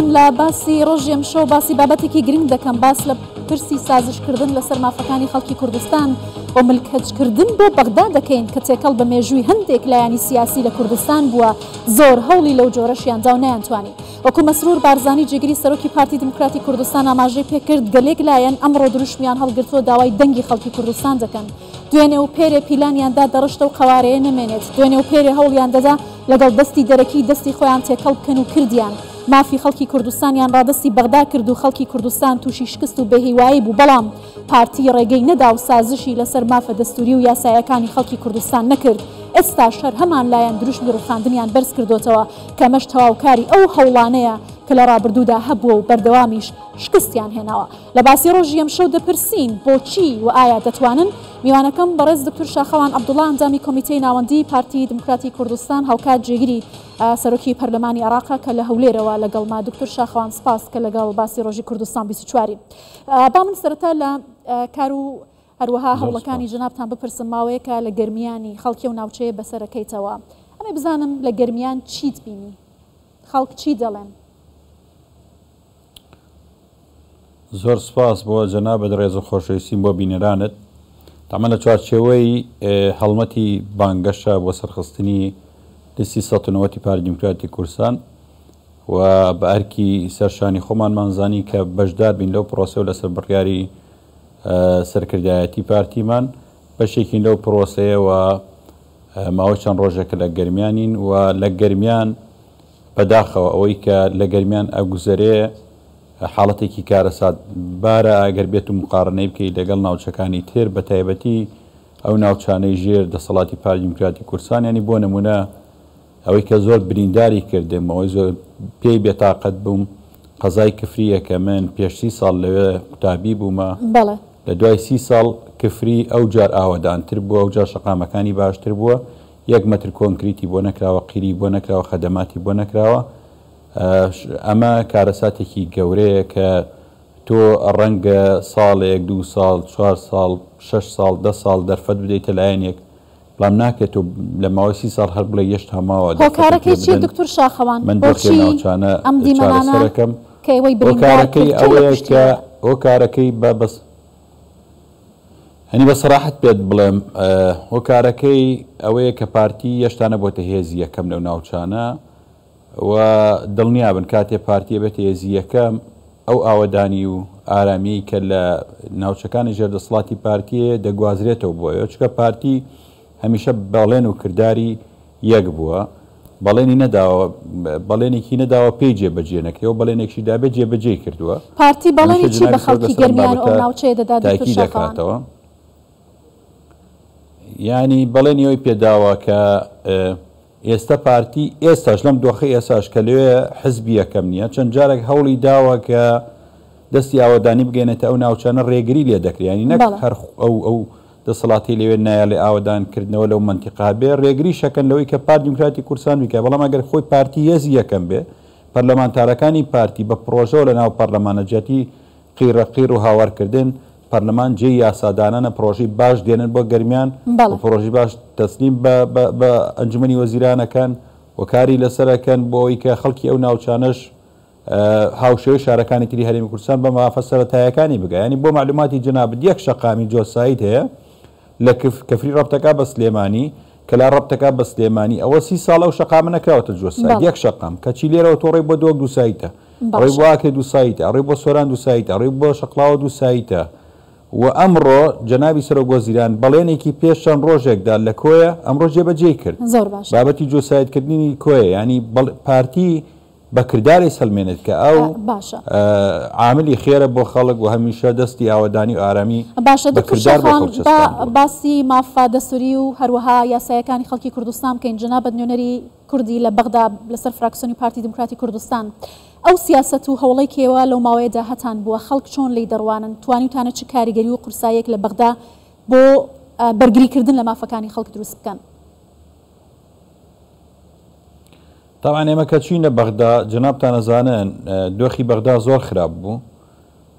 من لە باسی ڕۆژێم شۆ باسی بابەتێکی گرنگ دەکەم باس لە پرسی سازشکردن لەسەر مافەکانی خەڵکی کوردستان بۆ ملکەجکردن بۆ بەغدا دەکەین کە تێکەڵ بە مێژووی هەندێک لایانی سیاسی لە کوردستان بووە زۆر هەوڵی لەو جۆرەشیاندا و نیانتوانی وەکو مەسرور بارزانانی جگری سەرۆکی پارتی دموکراتی کوردستان ئاماژەی پێکرد گەلێک لایەن ئەمڕۆ دروشمیان هەڵگرتووە داوای دەنگی خەڵکی کوردستان دەکەن دوێنێ و پێرێ پیلانیاندا دەڕشتە و قوارەیە نمێنێت دوێنێ و پێرێ هەوڵیان دەدا لەگەڵ دەستی دەرەکی دەستی خۆیان تێکەڵ بکەن و کردیان. مافی خەڵکی کوردستانیان ڕادستی بەغدا کرد و خەڵکی کوردستان تووشی شکست و بەهیوایی بوو بەڵام پارتی ڕێگەی نەدا و سازشی لەسەر مافە دەستوری و یاسایەکانی خەڵکی کوردستان نەکرد ئێستا شەر هەمان لایەن دروشمی ڕوخاندنیان بەرز کردوتەوە کەمەش تەواوکاری ئەو هەوڵانەیە کە لە ڕابردوودا هەبووە و بەردەوامیش شکستیان هێناوە لە باسی ڕۆژی ئەم شەو دەپرسین بۆچی و ئایا دەتوانن میوانەکەم بەڕێز دکتور شاخەوان عبدوڵان جامی کۆمیتەی ناوەندی پارتی دموکراتی کوردستان هاوکات جێگیری سەرۆکی پەرلەمانی عراقا کە لە هەولێرەوە لەگەڵما دکتور شاخەوان سپاس کە لەگەڵ باسی ڕۆژی کوردستان 24واری با من سەرەتا لە کار و هەروەها هەوڵەکانی جنابتان بپرسم ماوەیەکە لە گرمیانی خەڵکی و ناوچەیە بەسەرەکەیتەوە ئەمێ بزانم لە گرمیان چیت بینی خەڵک چی دەڵێن زۆر سپاس بۆ جەنابەت ڕێز و خۆشەویستیم بۆ بینێرانت تامە لە چوارچێوەی هەڵمەتی بانگەشە بۆ سەرخستنی لیسی 1990 پاردیموکراتی کورسان و بە ئەرکی سەرشانی خۆمان مانزانی کە بەشدار بین لەو پرۆسە و لەسەر بڕیاری سەرکردایەتی پارتیمان بەشێکی لەو پرۆسەیەوە ماوە چەند ڕۆژێکە لە گەرمیانین و لە گەرمیان بەداخەوە ئەوەی کە لە گەرمیان ئەگوزەرەیە حاڵەتێکی کارەسات بارە ئەگەر بێت و مقارنەی بکەیت لەگەڵ ناوچەکانی تێر بە تایبەتی ئەو ناوچانەی ژێر دەسەڵاتی پاردیموکراتی کورسان ینی بۆ نمونە ئەوەی کە زۆر برینداری کردم ئەوەی زۆر پێی بێتاقەت بووم قەزای کفریەکە من پێشی ساڵ لەوێ قوتابی بوومە لە دوای سی ساڵ کفری ئەو جار ئاوادانتر بووە ئەو جار شقامەکانی باشتر بووە یەک مەتر کۆنکریتی بۆ نەکراوە قیری بۆ نەکراوە خەدەماتی بۆ نەکراوە ئەمە کارەساتێکی گەورەیە کە تۆ ڕەنگە ساڵێک دو ساڵ چوار ساڵ شش ساڵ ده ساڵ دەرفەت بدەیتە لایەنێک بەڵام ناکرێت و لە ماوەسی سال هەر بڵێ یەشت هەماوە کارەکەی دکتور شاخەوان من بۆچانە ئەم دیمەکەم کارەکەی ئەوەیە کە ئەو کارەکەی بە بەس هەنی بەسەراحت پێت بڵێم هۆکارەکەی ئەوەیە کە پارتی یەشتانە بۆتە هێزی یەکەم لەو ناوچانە دڵنیا بن کاتێ پارتیە بێت ێزیەکەم ئەو ئاوەدانی و ئارامی کە لە ناوچەکانی ژێردەسڵاتی پارتیە دەگوازرێتەوە بۆیە چکە پارتی هەمیشە باڵێن و کردداری یەک بووە بەڵێنی نەداوە بەڵێنێکی نەداوە پێی جێبەجێنەکەەوە بەڵێنێکشی دابێ جێبەجێ کردووە پارتی بەڵێنی دەکاتەوە ینی بەڵێنی ئەوی پێداوە کە ئێستا پارتی ئێستاش لەم دۆخی ئێساش کە لێ حزبی یەکەم نییە چەند جارێک هەوڵی داوە کە دەستی ئاوادانی بگەێنێتە ئەو ناوچانە ڕێگری لێ دەکریانی نەک هەر ئەو ئەو دەسەڵاتی لەوێ نایە لێ ئاوادانکردنەوە لەو منتیقابێ ڕێگری شەکەن لەوەی کە پار دیموکراتی کورسان بکە بەڵام ئەگەر خۆی پارتی هێزی یەکەم بێ پەرلەمانتارەکانی پارتی بە پرۆژەوە لە ناو پەرلەمانەجاتی قیرەقیر و هاوارکردن پەرلەمان جێ یاسادانانە پرۆژی باش دێنن بۆ گەرمیان پرۆژی باش دەستنیم بە ئەنجمنی وەزیرانەکان وەکاری لەسەرەکەن بۆ ئەوی کە خەڵکی ئەو ناوچانش هاوشێو شارەکانی تری هەرمی کوردستان بە مافە سەرەتایەکانی بگەیانی بۆ معلوماتی جناب یەک شقامی جۆسایت هەیە لە کەفری ڕپتەکە بە سلێمانی کە لا ڕپتەکە بە سلێمانی ئەوە سی ساڵە و شقام نەکەوتە جۆسای یەک شقام کەچی لێرەوە تۆڕی بۆ دۆ دووسایتە ڕێ واکە دووسایتە ڕێ بۆ سۆران دووسایتە ڕێ بۆ شقلاوە دووسایتە. و ئەمڕۆ جەناوی سەرۆگۆزیران بەڵێنێکی پێشان ڕۆژێکدا لە کۆیە ئەمڕۆ جێبەجێ کرد بابەتی جۆسایدکردنی کۆیە ینی پارتی بەکرداری سلمێنێت کە ئەو عاملی خێرە بۆ خەڵک و هەمیشە دەستی ئاوەدانی و ئارامی باسی مافادە سووری و هەروەها یاسایەکانی خەڵکی کوردستان کەین جنا بە نوێنەری کوردی لە بەغدا لەسەر فراکسیۆنی پارتی دموکراتی کوردستان. ئەو سیاست و هەوڵی کێوە لەو ماوەیەدا هەتان بووە خەڵک چۆن لی دەڕوانن توانیتانە چ کاریگەری و قورسایەک لە بەغدا بۆ بەرگریکردن لە مافەکانی خەڵک دروست بکەن تاوان ئێمە کە چینە بەغدا جنابتان نەزانن دۆخی بەغدا زۆر خراپ بوو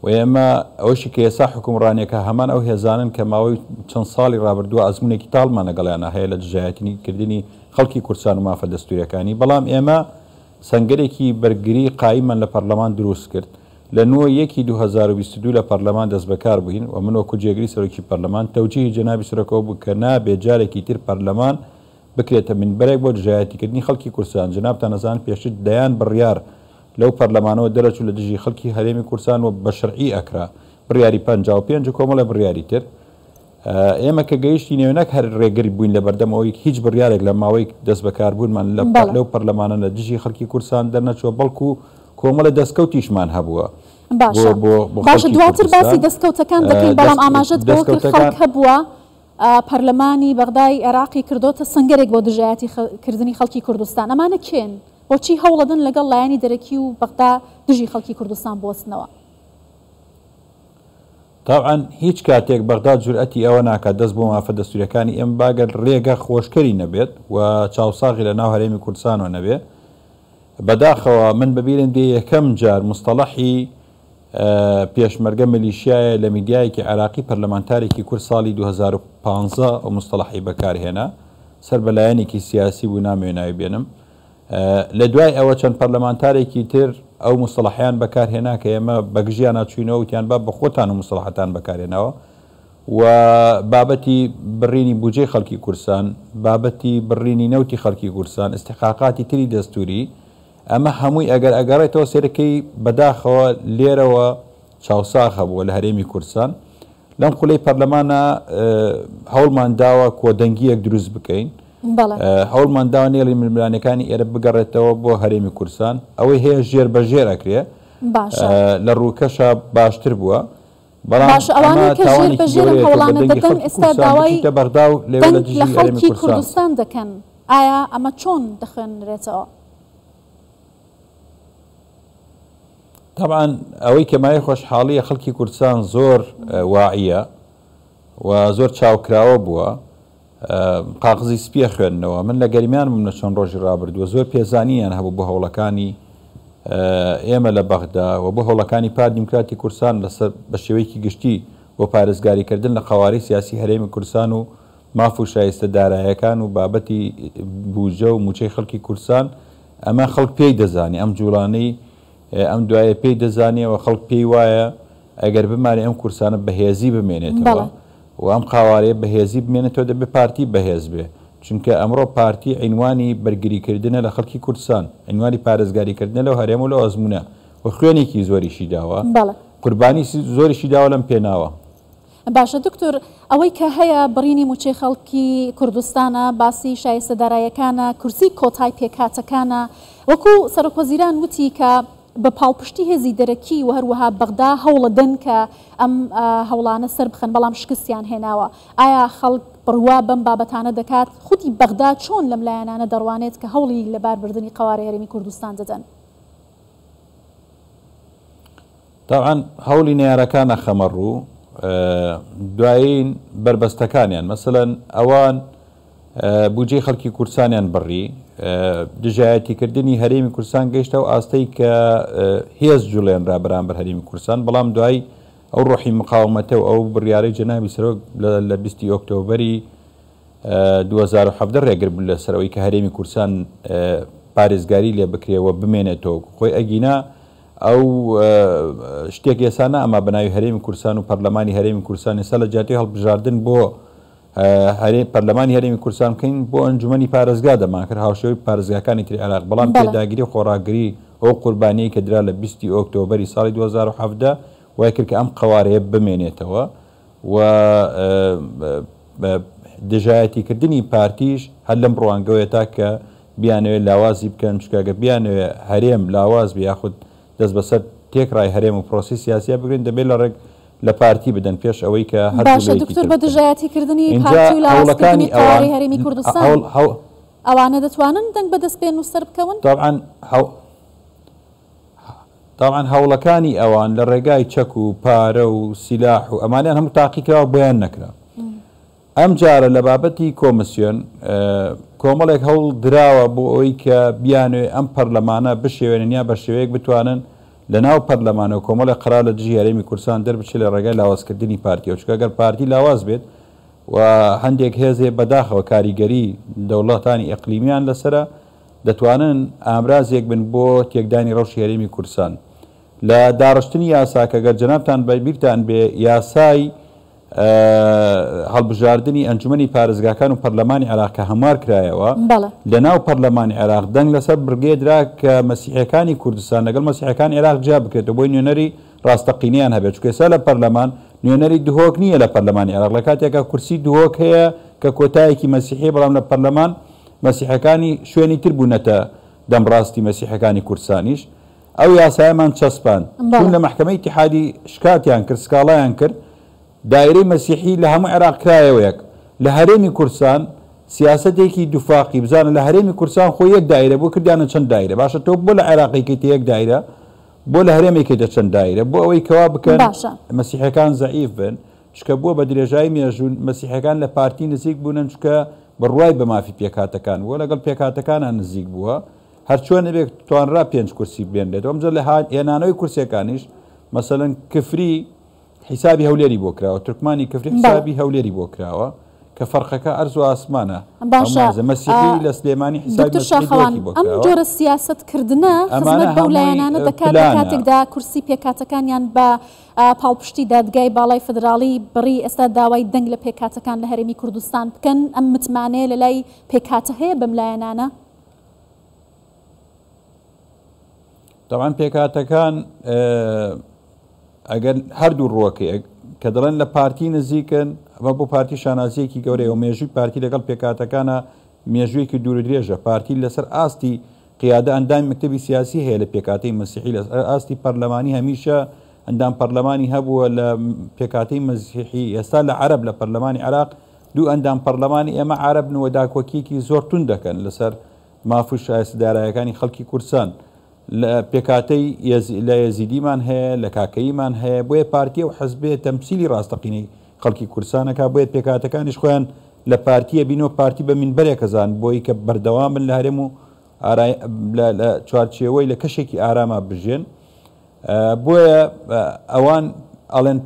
و ئێمە ئەوشی کە ێسا حکومڕانیەکە هەمان ئەو هێزانن کە ماوەی چەند ساڵی ڕابردووە ئەزمونێکی تاڵمان لەگەڵیانە هەیە لە دژایەتنی کردنی خەڵکی کورسان و مافە دەستوریەکانی بەڵام ئێمە سنگەرێکی بەرگری قایمان لە پەرلەمان دروست کرد لە نوە یەکی 2022 لە پەرلەمان دەست بەکار بووین و منۆ کوجێگری سەرۆکی پەرلەمان تەوجیهی جەنابی سرەکەەوە بوو کە نابێ جارێکی تر پەرلەمان بکرێتە منبەرێک بۆ جایەتیکردنی خەڵکی کورسان جنابتان نەزان پێشت دەیان بڕیار لەو پەرلەمانەوە دەرەچوو لە دژی خەڵکی هەرێمی کورسان و بە شەرعی ئەکرا بڕیاری 55 کۆمەڵە بڕیاری تر ئێمە کە گەیشتی نێونەک هەر ڕێگەری بووین لە بەردەمەوەی هیچ بڕیارێک لە ماوەی دەست بەکاربوونمان لە لەو پەرلەمانە لە دژی خەڵکی کورسان دەرنەچوە بەڵکو کۆمەڵە دەستکەوتیشمان هەبووە. باشە دواتر باسی دەستکەوتەکان دەکەین بەڵام ئاماژت بۆ خەڵک هەبووە. پەرلەمانی بەغدای عێراقی کردوتە سنگەرێک بۆ دژایەتی کردنی خەڵکی کوردستان ئەمانە کێن بۆچی هەوڵەدن لەگەڵ لایانی دەرەکی و بەغدا دژی خەڵکی کوردستان بستنەوە. تاعاان هیچ کاتێک بەغدا جورئەتی ئەوە ناکات دەست بۆ مافە دەستوریەکانی ئەم باگەر ڕێگە خۆشکەری نەبێت و چاوساغی لە ناو هەرێمی کوردستانەوە نەبێت بەداخەوە من ببیرن دێ یەکەم جار مستەڵحی پێشمەرگە ملیشیایە لە میدیایەکی عراقی پەرلەمانتارێکی کورد ساڵی 2015 و مستەڵحی بەکارهێنا سەر بەلایەنێکی سیاسی بوو نامێنای بێنم لە دوای ئەوە چەند پەرلەمانتارێکی تر ئەو مستەڵحیان بەکارهێنا کە ئێمە بەگژیان ناچوینەوە وتیان با بە خۆتان و مستەڵحتان بەکارێنەوە و بابەتی بڕینی بجێ خەڵکی کورسان بابەتی بڕینی نەوتی خەڵکی کورسان استحقاقاتی تری دەستوری ئەمە هەمووی ئەگەر ئەگەڕێتەوە سێرەکەی بەداخەوە لێرەوە چاوساخ هەبووە لە هەرێمی کورسان لەم خولەی پەرلەمانە هەوڵمان داوە کۆدەنگیەک دروست بکەین هەوڵمان داوا نێڵی ململانەکانی ئێرە بگەڕێتەوە بۆ هەرێمی کورسان ئەوەی هەیە ژێر بە ژێر ئەکرێ لە ڕووکەشە باشتر بووە. بەڵامڵانەکەی کوردستان دەکەن ئایا ئەمە چۆن دەخوێنرێتەوە تاان ئەوەی کەمای خۆشحاڵیە خەڵکی کوردستان زۆر واعە و زۆر چاوکراوە بووە قاغزی سپیە خوێندنەوە من لە گەریمیان منە چەند ڕۆژی رابردووە زۆر پێزانیان هەبوو بە هەوڵەکانی ئێمە لە بەغدا و بە هەوڵەکانی پار دیموکراتی کورسان لەسەر بە شێوەیەکی گشتی بۆ پارێزگاریکردن لە قواری سیاسی هەرێمی کورسان و ماف و شایستە دارایەکان و بابەتی بوژە و موچەی خەڵکی کورسان ئەمە خەڵک پێی دەزانی ئەم جوڵانەی ئەم دوایە پێی دەزانیەوە خەڵک پێی وایە ئەگەر بمانێ ئەم کورسانە بەهێزی بمێنێتەوە. و ئەم قاوارەیە بەهێزی بمێنێتەوە دەبێ پارتی بەهێز بێ چونکە ئەمڕۆ پارتی عینوانی بەرگریکردنە لە خەڵکی کوردستان عینوانی پارێزگاریکردنە لەو هەرێم و لە ئەزمونە و خوێنێکی زۆریشی داوە قوربانی زۆریشی داوە لەم پێناوە باشە دکتۆر ئەوەی کە هەیە بڕینی موچەی خەڵکی کوردستانە باسی شایستەدارایەکانە کورسی کۆتای پێکاتەکانە وەکو سەرۆکۆزیران وتی کە بە پاڵپشتی هێزی دەرەکی و هەروەها بەغدا هەوڵە دەن کە ئەم هەوڵانە سەر بخەن بەڵام شکستیان هێناوە ئایا خەڵک بڕوا بەم بابەتانە دەکات خوتی بەغدا چۆن لەم لایەنانە دەڕوانێت کە هەوڵی لەبار بردننی قوارە هەرمی کوردستان دەدەن تاان هەولی نێارەکانە خەمەڕوو دوایین بربەستەکانیان مثلەن ئەوان بجێ خەڵکی کورسانیان بڕی دژایەتیکردنی هەرێمی کورسان گەیشتە و ئاستەی کە هێز جوڵێنرا بەرامبەر هەرمی کورسان بەڵام دوای ئەو ڕحی مقاومەتە و ئەو بڕیارەی جناوی سەرۆک لە 20 ئۆکتۆبری 2017 ڕێگرب لەسەرەوەی کە هەرێمی کورسان پارێزگاری لێ بکرێەوە بمێنێتەوە خۆی ئەگینا ئەو شتێک ئێسانە ئەما بەناوی هەرێمی کورسان و پەرلەمانی هەرێمی کورسانی سە لە جااتی هەڵبژاردن بۆ هەرێ پەرلەمانی هەرێمی کورسان بکەین بۆ ئەنجومی پارێزگا دەمان کرد هاوشەوەی پارێزگاکانی تری عراق بەڵام پێداگیری خۆراگری ئەو قوربانی کە درا لە 20 ئۆکتۆبری ساڵی 2017 وای کرد کە ئەم قوارەیە بمێنێتەوە و دژایەتی کردنی پارتیش هەر لەم ڕوانگەوێت تا کە بیانەوێت لاوازی بکەن چکاگە بیانەوێت هەرێم لاواز بیاخود دەست بەسەر تێکڕای هەرێم و پرۆسی سیاسە بگرین دەبێت لە ڕێک لە پارتی بدەن پێش ئەوەی کە هەر بە دژایەتیکردنی هەوڵەکانی هەرمی کوردستان ئەوانە دەتوانن دەنگ بەدەستپێن و سەر بکەون تاوان هەوڵەکانی ئەوان لە ڕێگای چەک و پارە و سیلاح و ئەمانیان هەموو تاقیکەوە بۆیان نەکرا ئەم جارە لە بابەتی کۆمسیۆن کۆمەڵێک هەوڵ دراوە بۆ ئەوی کە بیانوێ ئەم پەرلەمانە بشێوێنن یا بە شێوەیەک بتوانن لە ناو پەرلەمانە و کۆمەڵی قرا لە دژی هەرێمی کوردستان دەربچێت لە ڕێگای لاوازکردنی پارتی چکە گەر پارتی لاواز بێت و هەندێک هێزێ بەداخەوە کاریگەری دەوڵاتانی ئەقلیمیان لەسرە دەتوانن ئامرازێک بن بۆ تێکدانی ڕەوشی هەرێمی کورسان لە داڕشتنی یاساکەگەر جەنابان بەبییران بێ یاسای هەڵبژاردننی ئەنجومی پارێزگاکان و پەرلەمانی عراقکە هەموار کرایەوە لە ناو پەرلەمانی عراق دەنگ لەسەر برگێدرا کە مەسیحەکانی کوردستان لەگەڵ مەسیحەکان عێراق جا بکرێتەوە بۆی نوێنەری ڕاستەقینیان هەبێت چکێسا لە پەرلەمان نوێنەری دهۆک نییە لە پەرلەمانی عراق لە کاتێکە کورسی دهۆک هەیە کە کۆتایەکی مەسیحی بەڵام لە پەرلەمان مەسیحەکانی شوێنی تر بوونەتە دەمڕاستی مەسیحەکانی کورسانیش ئەو یاسایەمان چەسپان لە محکمەی تحادی شکاتیان کرد سکاڵایان کرد دایرەی مەسیحی لە هەموو عێراقکرایەوە یەک لە هەرێمی کورسان سیاستێکی دوفاقی بزانە لە هەرێمی کورسان خۆ یەک دایرە بۆ کردیانە چەند دایرە باشە تۆ بۆ لە عێراقیکەیت یەک دایرە بۆ لە هەرێمێکی دەچەند دایرە بۆ ئەوەی کەوا بکەن مەسیحەکان زعیف بن شکە بووە بە درێژای مێژون مەسیحەکان لە پارتی نزیک بوون چکە بڕوای بە مافی پێکاتەکان بووە لەگەڵ پێکاتەکانە نزیک بووە هەرچۆن نبێت توانرا پێنج کورسی بێنێت ئەمجە لە هاات هێنانەوەی کورسەکانیش مەسەن کفری حیسابی هەولێری بۆ کراوە ترکمانی کەفری حسابی هەولێری بۆ کراوە کە فەرقەکە ئەرز و ئاسمانە باشە مەسیحی لە سلێمانی ئەم جۆرە سیاستکردە ئەمانە بەولایەنانە دەکات کاتێکدا کورسی پێکاتەکانیان بە پاڵپشتی دادگای باڵای فدراڵی بڕی ئێستا داوای دەنگ لە پێکاتەکان لە هەرمی کوردستان بکەن ئەم متمانەیە لە لای پێکاتە هەیە بەملایەنانە دەوان پێکاتەکان ئەگەر هەردوو ڕۆکێک کە دەڵێن لە پارتی نزیکن ئەمە بۆ پارتی شانازیەکی گەورەی و مێژوی پارتی لەگەڵ پێکاتەکانە مێژویەکی دوور درێژە پارتی لەسەر ئاستی قیادە ئەندام مکتتەبی سیاسی هەیە لە پێکاتی مەسیحی لە ئاستی پەرلەمانی هەمیشە ئەندام پەرلەمانی هەبووە لە پێکاتی مەزیحی ئێستا لە عرب لە پەرلەمانی عراق دوو ئەندام پەرلەمانی ئێمە عرب نوەداکۆکیکی زۆرتون دەکەن لەسەر مافوش شایسدارایەکانی خەڵکی کورسان. لە پێکاتەی لە یزیدیمان هەیە لە کاکەیمان هەیە بۆیە پارتیە و حەزبێ تەمسیلی ڕاستەقینی خەڵکی کورسانەکە بێت پێکاتەکانیش خۆیان لە پارتیە بینەوە پارتی بە من بەرێکەزان بۆی کە بەردەوا من لە هەرێم و چوارچێەوەی لە کەشێکی ئارامە بژێن بۆیە ئەوان ئەڵێن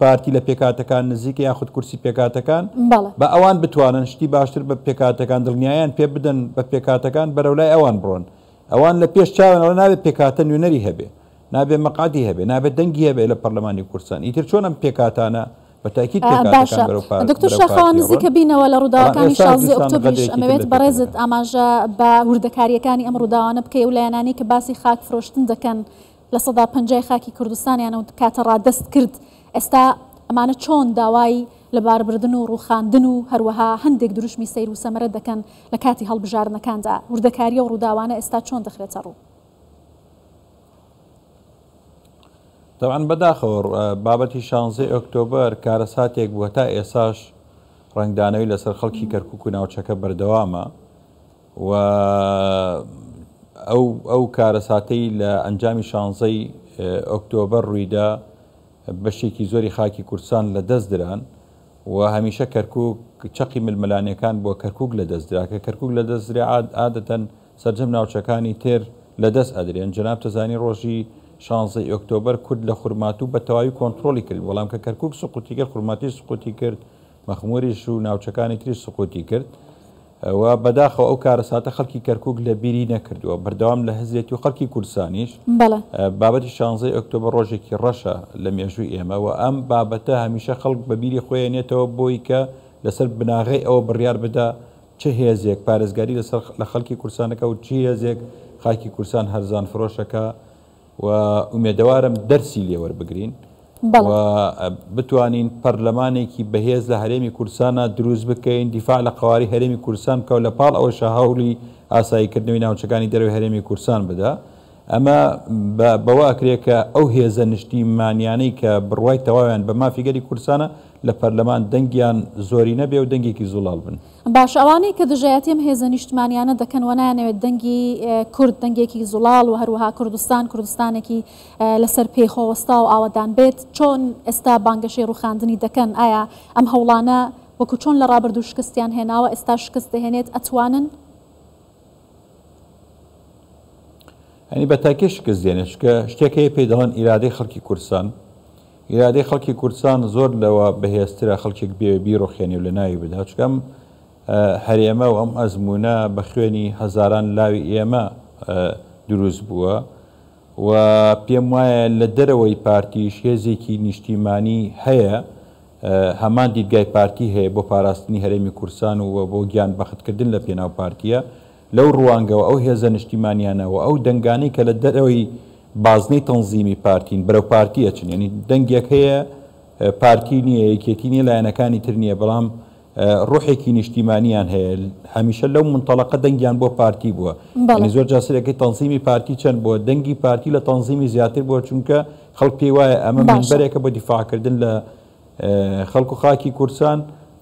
پارتی لە پێکاتەکان نزیکە یاخود کورسی پێکاتەکان بە ئەوان بتوانن شتی باشتر بە پێکاتەکان دڵنیایان پێ بدەن بە پێکاتەکان بەرەولای ئەوان بڕۆن ئەوان لە پێش چاونەوە نابێت پێکاتە نوێنەری هەبێ نابێت مەقاتی هەبێ نابێت دەنگی هەبێ لە پەرلەمانی کورسان ئیتر چۆنم پێکاتانە بەتاکیت دکتۆر شەخان نزیکە بینەوە لە ڕووداوەکانی شازی ئۆکتۆبریش ئەمەوێت بەڕێزت ئاماژە بە وردەکاریەکانی ئەم ڕووداوانە بکەی و لایەنانی کە باسی خاک فرۆشتن دەکەن لە سەدا پنجای خاکی کوردستانیان و کاتەڕادەست کرد ئێستا ئەمانە چۆن داوای لە باربردن و ڕووخاندن و هەروەها هەندێک دروشمی سیر و سەمەرە دەکەن لە کاتی هەڵبژارنەکاندا وردەکاریە و ڕووداوانە ئێستا چۆن دەخرێتە ڕوو. دەوان بەداخەوە بابەتی شانزە ئۆکتۆبەر کارە ساتێک بووە تا ئێساش ڕنگدانەوەی لەسەر خەڵکی کەرکک و ناوچەکە بەردەوامە و ئەو ئەو کارە ساتەی لە ئەنجامی شانزەی ئۆکتۆبەر ڕوویدا بەشێکی زۆری خاکی کورسان لە دەست دران و هەمیشە کەرکک چقی ململانەکان بۆ کەرکک لە دەستدرا کە کەرکک لە دەستدرا عادەتەن سەررجەم ناوچەکانی تێر لە دەست ئەدرێن جناب تەزانی ڕۆژی شانزی ئۆکتۆبر کورد لە خورمات و بەتەواوی کۆنتترۆلی کرد وەڵام کە کەرکک سقوتی کرد خورماتی سقوتی کرد مەخموریش و ناوچەکانی تری سقوتی کرد و بەداخەوە ئەو کارە ساتە خەڵکی کەرکک لە بیری نەکردووە بەردەوام لە هزرێتی و خەڵکی کورسانیش بابەتی شانزەی ئۆکتۆبر ڕۆژێکی ڕەشە لە مێژووی ئێمەەوە ئەم بابەتە هەمیشە خەڵک بە بیری خۆیانێتەوە بۆی کە لەسەر بناغی ئەوە بڕیار بدا چه هێزێک پارێزگاری لەسەر لە خەڵکی کورسانەکە و چی هێزێک خاکی کورسان هەرزان فرۆشەکە و ئومێدەوارم دەرسی لێوەربگرین. بتوانین پەرلەمانێکی بەهێز لە هەرێمی کورسانە دروست بکەین دیفاع لە قواری هەرێمی کورسان کە لە پاڵ ئەوە شەهاولی ئاساییکردنەوەی ناوچەکانی دەروی هەرێمی کورسان بدە. ئەمە بەواکرێکە ئەو هێزە نیشتیمانیانەی کە بڕوای تەواویان بە مافیگەری کورسانە لە پەرلەمان دەنگیان زۆری نەبێ و دەنگێکی زوڵال بن. باش ئەوانەی کە دژایەتیم هێزە نیشتمانیانە دەکەن وەنایانەوێت دەنگی کورد دەنگێکی زوڵال و هەروەها کوردستان کوردستانێکی لەسەر پێیخۆوەستا و ئاوەدان بێت چۆن ئێستا بانگەشێ ڕوخاندنی دەکەن ئایا ئەم هەوڵانە وەکو چۆن لە ڕابرد و شکستیان هێناوە ئێستا شکست دەهێنێت ئەتوانن؟ ئەنی بە تاکێ شکستێنێشکە شتێکی پێی دەڵێن ئیرادەی خەڵکی کورسان ئیرادەی خەڵکی کورسان زۆر لەوە بەهێسترا خەڵکێک بێ بیرۆخێنی و لە ناوی بدا چکەم هەرێمە و ئەم ئەزمونە بە خوێنی هەزاران لاوی ئێمە دروست بووە و پێم وایە لە دەرەوەی پارتیش هێزێکی نیشتیمانی هەیە هەمان دیدگای پارتی هەیە بۆ پاراستنی هەرێمی کورسان و بۆ گیان بەختکردن لە پێناو پارتیە لەو ڕوانگەەوە ئەو هێزە نیشتیمانیانەوە ئەو دەنگانی کە لە دەرەوەی بازنەی تەنزیمی پارتین بەرەو پارتی ئەچن ینی دەنگێک هەیە پارتی نییە یەکێتی نیە لایەنەکانی تر نییە بەڵام ڕوحێکی نیشتیمانیان هەیە هەمیشە لەو منتەلقە دەنگیان بۆ پارتی بووە زۆر جاسرەکەی تەنزیمی پارتی چەند بۆ دەنگی پارتی لە تەنزیمی زیاتر بۆ چونکە خەڵ پێی وایە ئەمە منبەرێکە بۆ دیفاعکردن لە خەڵکو خاکی کورسان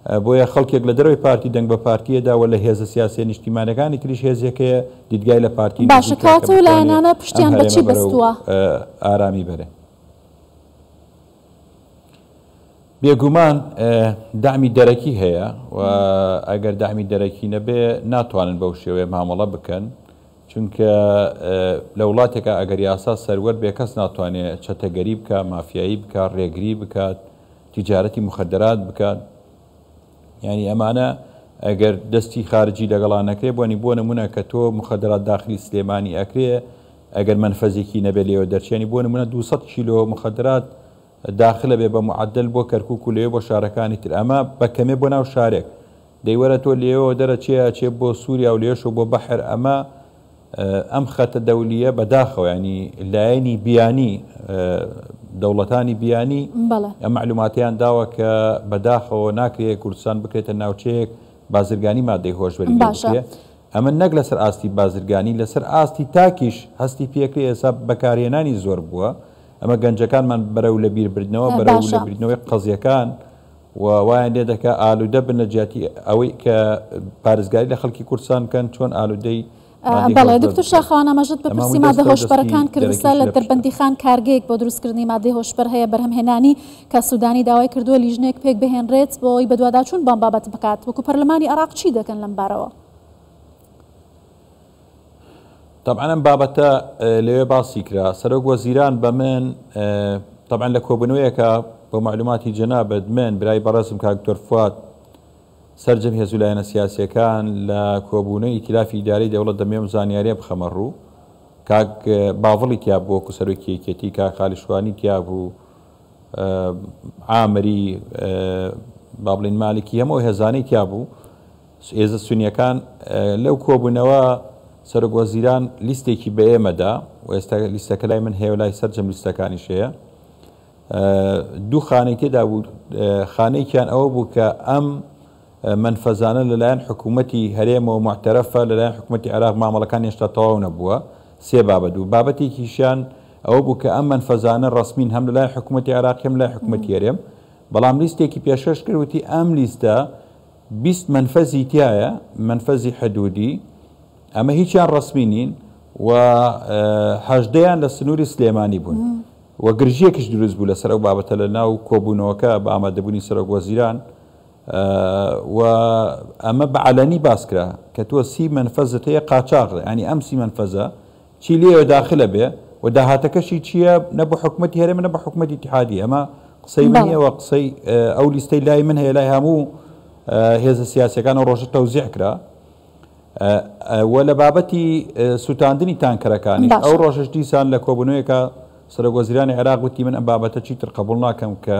بۆیە خەڵکێک لە دەروی پارتی دەنگ بە پارتیەداوە لە هێز سیاسی نیشتیمانەکانی کریش هێزیەکەیە دیدگای لە پارتی باشکات و لایەنانە پشتیان بەچی بەستووە ئارامی بەرێ بێگومان دامی دەرەکی هەیە و ئەگەر دامی دەرەکی نەبێ ناتوانن بەو شێوەیە مامەڵە بکەن چونکە لە وڵاتێکە ئەگەری یاسا سەرەر بێ کەس ناتوانێت چەتەگەری بکە مافیایی بکە ڕێگری بکات تیجارەتی مخدرات بکات ینی ئەمانە ئەگەر دەستی خارجی لەگەڵان نەکرێ بۆنی بۆ نمونە کە تۆ مخدرات داخلی سلێمانی ئەکرێ ئەگەر منفەزێکی نەبێ لێوە دەرچێنی بۆ نمونە 200 کیلو مخدرات داخلە بێ بە معدل بۆ کەرکک و لێ بۆ شارەکانی تر ئەمە بەکەمێ بۆ ناو شارێک دەیوەرە تۆ لێەوە دەرەچێە چێ بۆ سووریا و لێش و بۆ بەحر ئەمە ئەم خەتە دەولیە بەداخەوە ینی لایەنی بیانی دەوڵەتانی بیانی ئە معلوماتیان داوە کە بەداخەوە ناکرێت کوردستان بکرێتە ناوچەیەک بازرگانی مادەی هۆشبری باشە. ئەمە نەک لەسەر ئاستی بازرگانی لەسەر ئاستی تاکیش هەستی پێکری ئێسا بەکارهێنانی زۆر بووە ئەمە گەنجەکانمان بەرەو لە بیربردنەوە بەرەو لە بیرنەوەی قەزیەکان وایان لێ دەکە ئالودە بنەجاتی ئەوەی کە پارێزگاری لە خەڵکی کورسان کەن چۆن ئالودەی بەڵێ دکتور شاخواانە مەژت بپرسی مادە هۆشبەرەکان کردسا لە دەربندیخان کارگەیەک بۆ دروستکردنی مادەی هۆشبەر هەیە بەرهەمهێنانی کە سوودانی داوای کردووە لیژنێک پێک بهێنرێت بۆی بەدوواداچون بەم بابەت بکات وەکو پەرلمانی عراق چی دەکەن لەم بارەوە طبعاەن بابەتە لەوێ باسی کرا سەرۆک وەزیران بە من طبعا لە کۆبنەوەیەکە بۆ معلوماتی جەنابەت من برای بەڕزم کاکتۆر فات سرجم هێز لایەنە سیاسەکان لە کۆبوونەی کلافی داری دەوڵەت دەمێم زانیاریە بخەمە ڕوو کاک باڤڵی کیا بۆ کوسەرۆکیەکێتی کا خالیشوانی کیا بوو ئامری بابلین مالکی هەمەوە هێزانەی کیا بوو ئێزە سونیەکان لەو کۆبوونەوە سەرگۆزیران لیستێکی بە ئێمەدا و ئێستا لیستەکە لای من هێو لای سەررجەم لیستەکانی شەیە دوو خانێکی دابوو خانەیەکیان ئەوە بوو کە ئەم منفزانا للاين حكومتي هريم ومعترفة للاين حكومتي عراق مامەڵەکان ملكان تەواو نەبووە سێ بابەت بابتي كيشان او بو كأم ئەم منفەزانە ڕسمین هەم لەلای حكومتي عراقیم لای حکوومەتتی هەرێم بەڵام لیستێکی پێشەش کردوتی ئەم لیستە بیست بيست منفزي تيايا منفزي حدودي اما ڕسمینین رسمينين و سنووری آه، لسنوري سليماني بون گرژیەکیش دروست بوو لەسەر و بابەتە لە سراب کۆبوونەوەکە بە و ئەمە بەعالەنی باسکرا کە تۆ سی منفەزت هەیە قاچاق ینی ئەم سی منفەزە چی لێوە داخلە بێ و داهاتەکەشی چییە نەبە حکومەتی هەرێ منە بە حکومەتی تحادی ئەمە قسەی منەوە قسەی ئەو لیستەی لای من هەیە لای هەموو هێزە سیاسەکان و ڕۆژە تەوزیع کرا وە لە بابەتی سووتاندنی تانکەرەکانی ئەو ڕۆژش دیسان لە کۆبنوەکە سرە گۆزیرانی عێراق وتی من ئەم بابەتە چیتر قبول ناکەم کە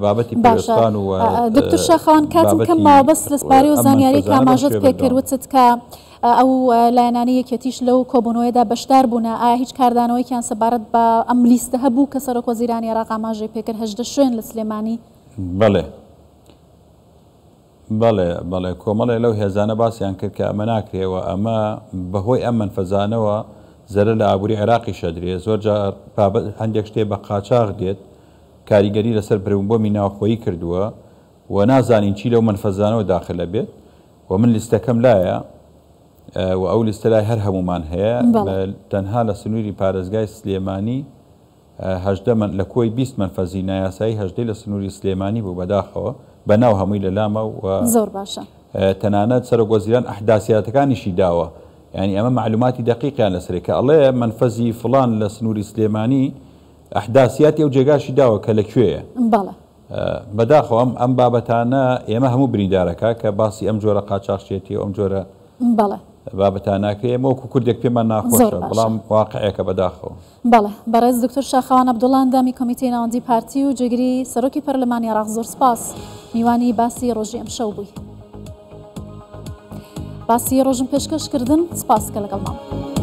بابەتی پاشان و دکتر شەخان کاتم کەم مابەست لە سپاری و زانیاریێک ئاماژت پێکردوتت کە ئەو لایەنانی یەکێتیش لەو کۆبنەوەیدا بەشدار بوون ئایا هیچ کاردانەوەیکیان سەبارەت بە ئەم لیستە هەبوو کە سەرۆکۆ زیرانی عراق ئاماژێ پێکرد هەشدە شوێن لە سلێمانی بڵێ بەڵێ بەڵێ کۆمەڵێ لەو هێزانە باسییان کرد کە ئەمە ناکرێەوە ئەمە بەهۆی ئەم منفەزانەوە زەرە لە ئابووری عێراقی شەدرێ زۆر هەندێک شتێ بە قاچاق دێت کاریگری کاریگەری لەسەر برمبۆمی ناوخۆیی کردووە و نازانین چی لەو منفەزانەوە داخل لە بێت و من لیستەکەم لایە اه، و اول لیستە لای هەر هەمومان هەیە تەنها لە سنووری پارێزگای سلێمانی اه، هەشدە من لە کۆی بیست منفەزی نایاسایی هەشدەی لە سنووری سلێمانی بوو بەداخەوە بەناو هەمووی لە لامەوە اه، زۆر باشە تەنانەت سەر گۆزیران ئەحداسیاتەکانیشی داوە ینی ئەمە معلوماتی دقیقیان لەسرێکە ئەڵێ منفەزی فلان لسنوري سليماني ئەحداسیات ئەو جێگاشی داوە کە لەکوێیە بەداخۆم ئەم بابەتانە ئێمە هەموو بریندارەکە کە باسی ئەم جۆرە قاچاقشێتی ئەم جۆرە بابەتانناکە ئێمە وەکو کوردێک پێمان ناخۆشە بەڵام واقعەکە بەداخەوە بەڵێ بەڕێز دکتۆر شاخەوان عبدوڵان دامی کمیتی ناوەندی پارتی و جگری سەرۆکی پەرلەمانی عراق زۆر سپاس میوانی باسی ڕۆژی ئەم شەو بووی باسی ڕۆژم پێشکەشکردن سپاس کە لەگەڵمان.